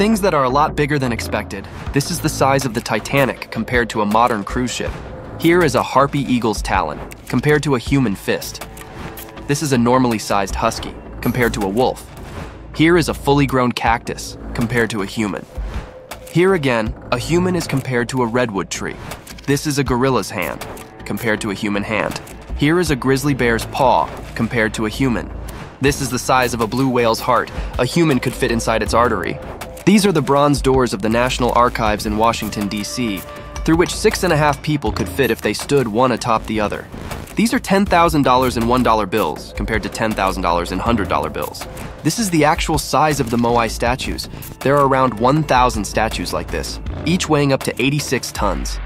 things that are a lot bigger than expected. This is the size of the Titanic compared to a modern cruise ship. Here is a harpy eagle's talon compared to a human fist. This is a normally sized husky compared to a wolf. Here is a fully grown cactus compared to a human. Here again, a human is compared to a redwood tree. This is a gorilla's hand compared to a human hand. Here is a grizzly bear's paw compared to a human. This is the size of a blue whale's heart. A human could fit inside its artery. These are the bronze doors of the National Archives in Washington, D.C., through which six and a half people could fit if they stood one atop the other. These are $10,000 in $1 bills compared to $10,000 in $100 bills. This is the actual size of the Moai statues. There are around 1,000 statues like this, each weighing up to 86 tons.